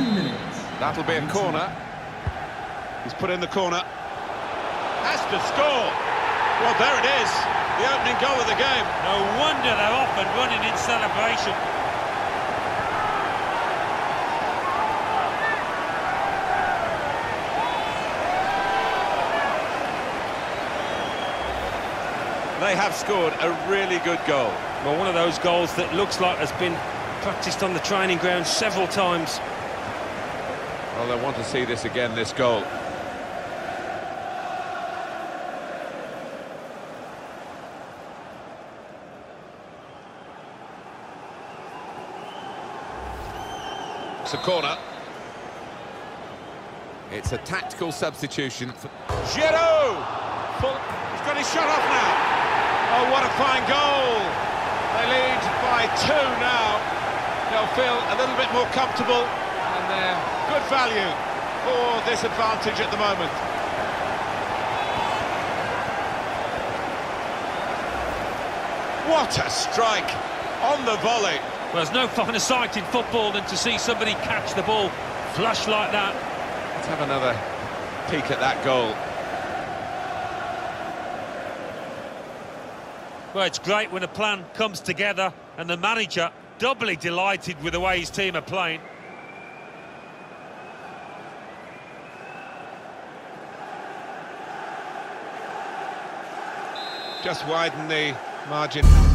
two minutes. That'll be a corner. He's put in the corner. Has to score. Well, there it is. The opening goal of the game. No wonder they're off and running in celebration. They have scored a really good goal. Well, one of those goals that looks like has been practiced on the training ground several times. Well, they want to see this again, this goal. It's a corner. It's a tactical substitution for Giroud! He's got his shot off now. Oh, what a fine goal! They lead by two now. They'll feel a little bit more comfortable and they're good value for this advantage at the moment. What a strike on the volley. Well, there's no finer sight in football than to see somebody catch the ball flush like that. Let's have another peek at that goal. Well, it's great when a plan comes together and the manager doubly delighted with the way his team are playing. Just widen the margin.